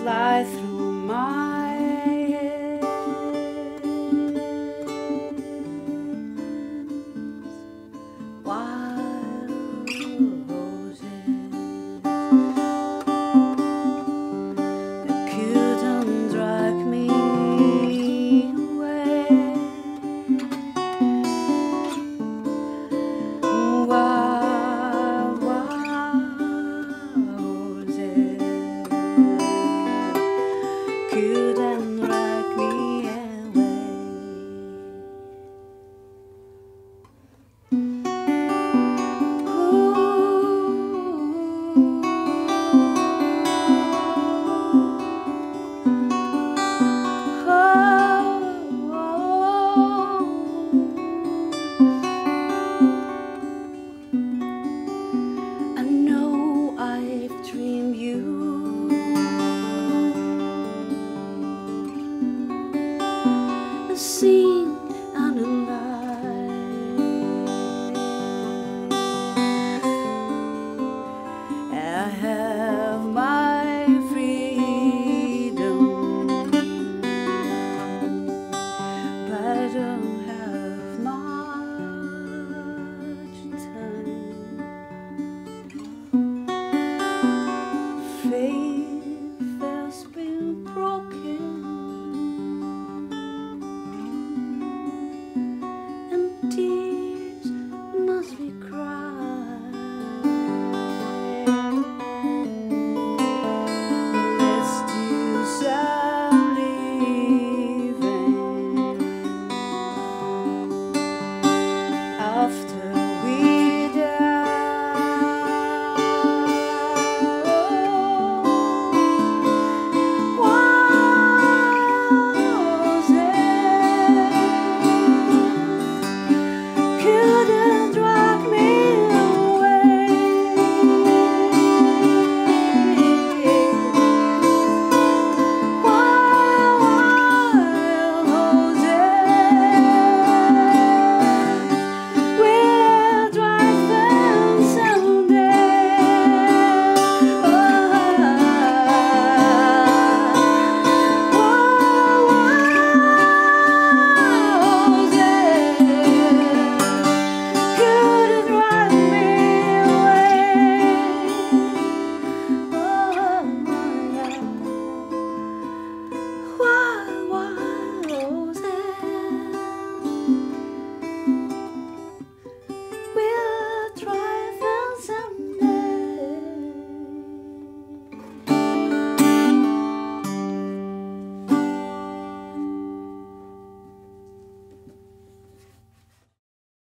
fly through my a and a lie. I have my freedom, but I don't have much time. Faith has been broken